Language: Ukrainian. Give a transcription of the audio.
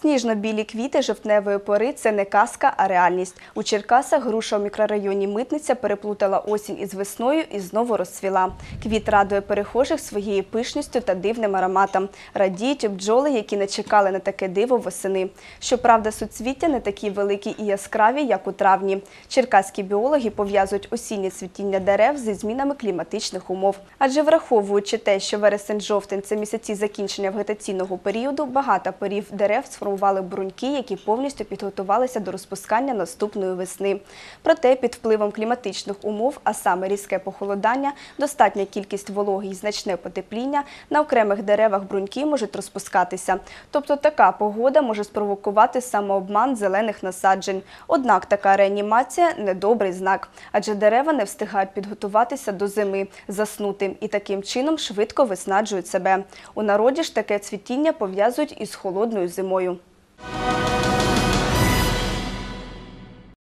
Сніжно-білі квіти жовтневої пори це не казка, а реальність. У Черкасах груша у мікрорайоні Митниця переплутала осінь із весною і знову розцвіла. Квіт радує перехожих своєю пишністю та дивним ароматом. Радіють бджоли, які не чекали на таке диво восени. Щоправда, суцвіття не такі великі і яскраві, як у травні. Черкаські біологи пов'язують осіннє цвітіння дерев зі змінами кліматичних умов. Адже враховуючи те, що вересень-жовтень це місяці закінчення вегетаційного періоду, багато порів дерев сформували бруньки, які повністю підготувалися до розпускання наступної весни. Проте під впливом кліматичних умов, а саме різке похолодання, достатня кількість вологи і значне потепління, на окремих деревах бруньки можуть розпускатися. Тобто така погода може спровокувати самообман зелених насаджень. Однак така реанімація недобрий знак, адже дерева не встигають підготуватися до зими, заснути і таким чином швидко виснаджують себе. У народі ж таке цвітіння пов'язують із холодною зимою. Thank you.